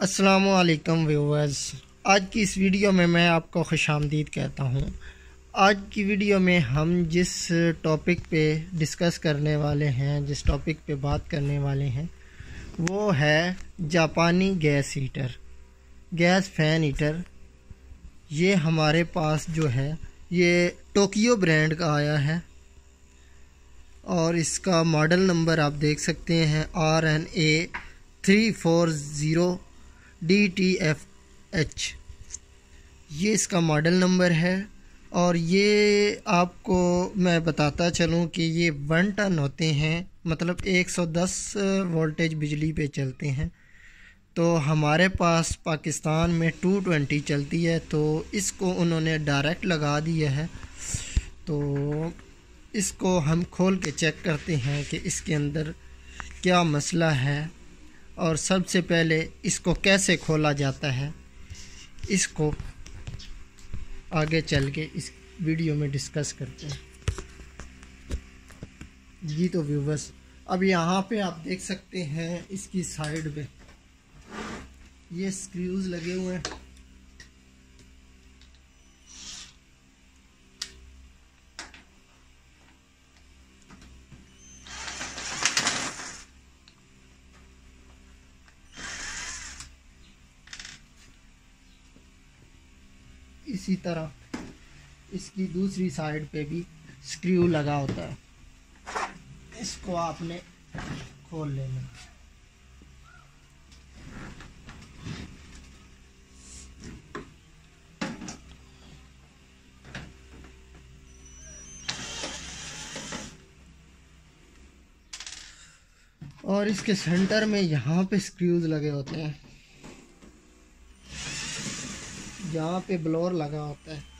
असलकम व्यूवर्स। आज की इस वीडियो में मैं आपको खुश आमदीद कहता हूँ। आज की वीडियो में हम जिस टॉपिक पे डिस्कस करने वाले हैं, जिस टॉपिक पे बात करने वाले हैं, वो है जापानी gas heater. Gas fan heater, ये हमारे पास जो है, ये टोक्यो ब्रांड का आया है। और इसका मॉडल नंबर आप देख सकते हैं, R N A three four zero D T F H ये इसका मॉडल नंबर है और ये आपको मैं बताता चलूँ कि ये वन टन होते हैं मतलब 110 वोल्टेज बिजली पे चलते हैं। तो हमारे पास पाकिस्तान में 220 चलती है तो इसको उन्होंने डायरेक्ट लगा दिया है। तो इसको हम खोल के चेक करते हैं कि इसके अंदर क्या मसला है। और सबसे पहले इसको कैसे खोला जाता है, इसको आगे चल के इस वीडियो में डिस्कस करते हैं। जी तो व्यूवर्स अब यहाँ पे आप देख सकते हैं इसकी साइड पे। ये स्क्रूज लगे हुए हैं। इसी तरह इसकी दूसरी साइड पे भी स्क्रू लगा होता है। इसको आपने खोल लेना। और इसके सेंटर में यहाँ पे स्क्रूज लगे होते हैं। यहाँ पे ब्लोर लगा होता है।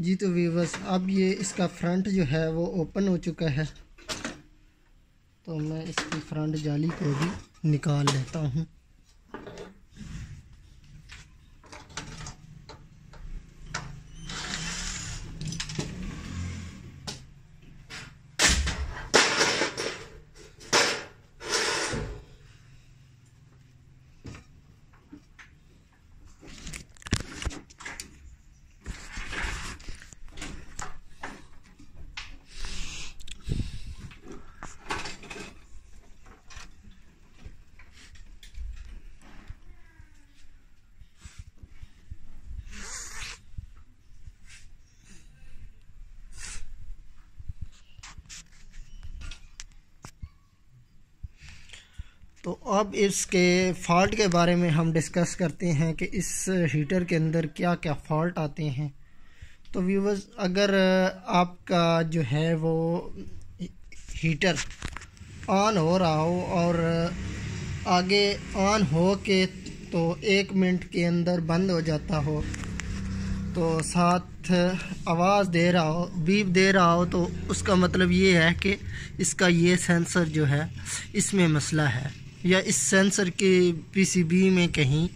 जी तो वीवर्स अब ये इसका फ्रंट जो है वो ओपन हो चुका है। तो मैं इसकी फ्रंट जाली को भी निकाल लेता हूँ। तो अब इसके फ़ॉल्ट के बारे में हम डिस्कस करते हैं कि इस हीटर के अंदर क्या क्या फ़ॉल्ट आते हैं। तो व्यूवर्स अगर आपका जो है वो हीटर ऑन हो रहा हो और आगे ऑन हो के तो एक मिनट के अंदर बंद हो जाता हो तो साथ आवाज़ दे रहा हो बीप दे रहा हो तो उसका मतलब ये है कि इसका ये सेंसर जो है, इसमें मसला है। या इस सेंसर के पीसीबी में कहीं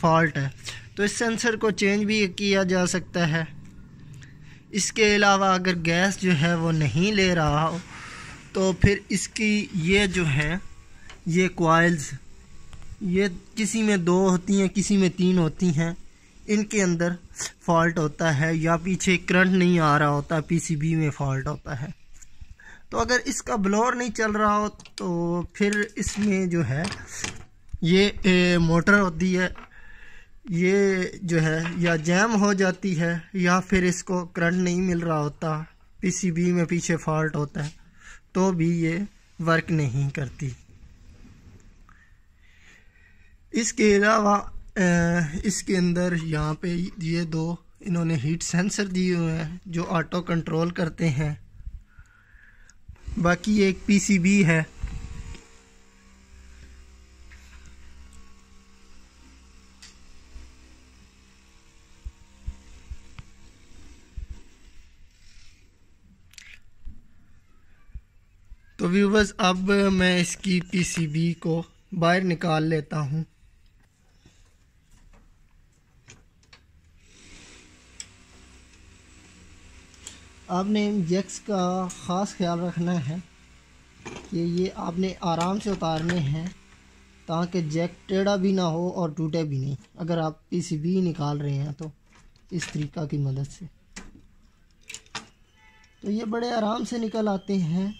फॉल्ट है तो इस सेंसर को चेंज भी किया जा सकता है। इसके अलावा अगर गैस जो है वो नहीं ले रहा हो तो फिर इसकी ये जो है, ये कोयल्स ये किसी में दो होती हैं, किसी में तीन होती हैं, इनके अंदर फॉल्ट होता है या पीछे करंट नहीं आ रहा होता पीसीबी में फॉल्ट होता है। तो अगर इसका ब्लोअर नहीं चल रहा हो तो फिर इसमें जो है ये ए, मोटर होती है ये जो है या जैम हो जाती है या फिर इसको करंट नहीं मिल रहा होता पीसीबी में पीछे फॉल्ट होता है तो भी ये वर्क नहीं करती। इसके अलावा इसके अंदर यहाँ पे ये दो इन्होंने हीट सेंसर दिए हुए हैं जो ऑटो कंट्रोल करते हैं। बाकी एक पीसीबी है। तो व्यूवर्स अब मैं इसकी पीसीबी को बाहर निकाल लेता हूँ। आपने जैक्स का ख़ास ख्याल रखना है कि ये आपने आराम से उतारने हैं ताकि जैक टेढ़ा भी ना हो और टूटे भी नहीं। अगर आप पी भी निकाल रहे हैं तो इस तरीक़ा की मदद से। तो ये बड़े आराम से निकल आते हैं।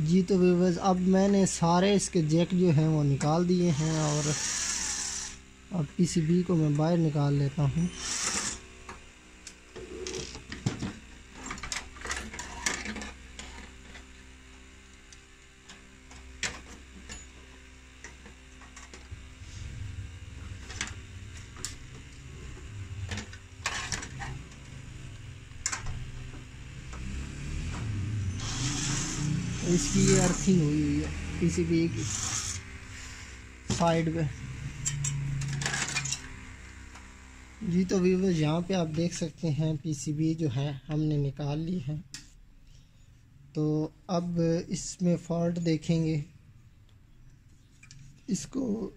जी तो व्यूवर्स अब मैंने सारे इसके जैक जो हैं वो निकाल दिए हैं और अब पीसीबी को मैं बाहर निकाल लेता हूँ। इसकी ये अर्थिंग हुई हुई है, किसी भी एक साइड पे। जी तो व्यूवर्स यहाँ पे आप देख सकते हैं पीसीबी जो है, हमने निकाल ली है। तो अब इसमें फॉल्ट देखेंगे। इसको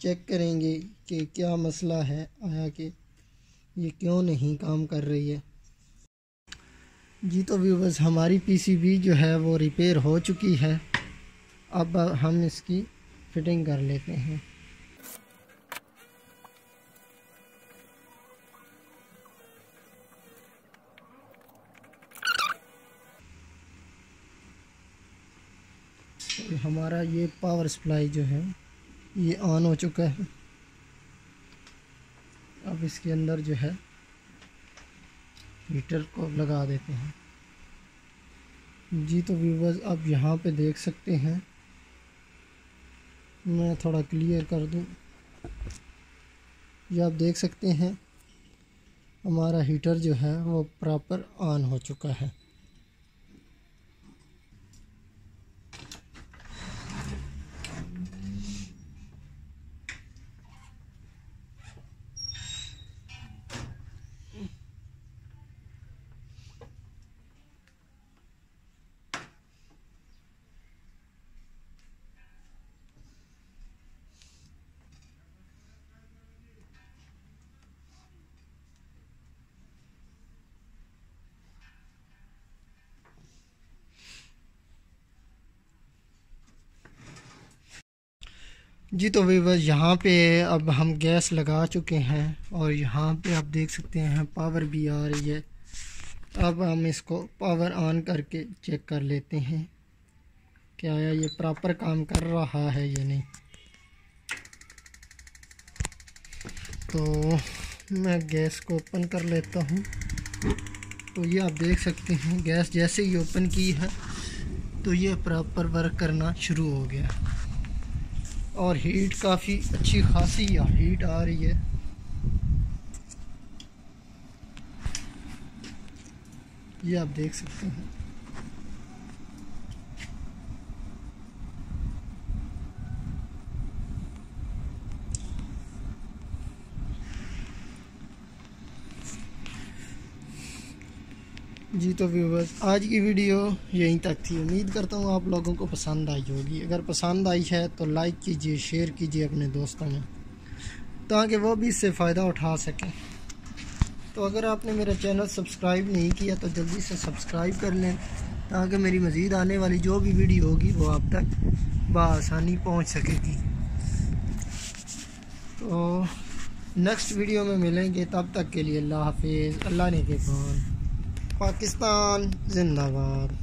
चेक करेंगे कि क्या मसला है, आया कि ये क्यों नहीं काम कर रही है। जी तो व्यूवर्स हमारी पीसीबी जो है वो रिपेयर हो चुकी है। अब हम इसकी फिटिंग कर लेते हैं। तो हमारा ये पावर सप्लाई जो है, ये ऑन हो चुका है। अब इसके अंदर जो है हीटर को लगा देते हैं। जी तो व्यूवर्स आप यहाँ पे देख सकते हैं। मैं थोड़ा क्लियर कर दूँ। ये आप देख सकते हैं, हमारा हीटर जो है वो प्रॉपर ऑन हो चुका है। जी तो वीवर यहाँ पे अब हम गैस लगा चुके हैं और यहाँ पे आप देख सकते हैं पावर भी आ रही है। अब हम इसको पावर ऑन करके चेक कर लेते हैं। कि आया ये प्रॉपर काम कर रहा है या नहीं? तो मैं गैस को ओपन कर लेता हूँ। तो ये आप देख सकते हैं गैस जैसे ही ओपन की है तो ये प्रॉपर वर्क करना शुरू हो गया। और हीट काफ़ी अच्छी खासी या हीट आ रही है। ये आप देख सकते हैं। जी तो व्यूवर्स आज की वीडियो यहीं तक थी। उम्मीद करता हूँ आप लोगों को पसंद आई होगी। अगर पसंद आई है तो लाइक कीजिए शेयर कीजिए अपने दोस्तों में, ताकि वो भी इससे फ़ायदा उठा सकें। तो अगर आपने मेरा चैनल सब्सक्राइब नहीं किया तो जल्दी से सब्सक्राइब कर लें, ताकि मेरी मज़ीद आने वाली जो भी वीडियो होगी, वो आप तक बसानी पहुँच सकेगी। तो नेक्स्ट वीडियो में मिलेंगे, तब तक के लिए अल्लाह हाफिज़, अल्लाह ने के पाकिस्तान जिंदाबाद।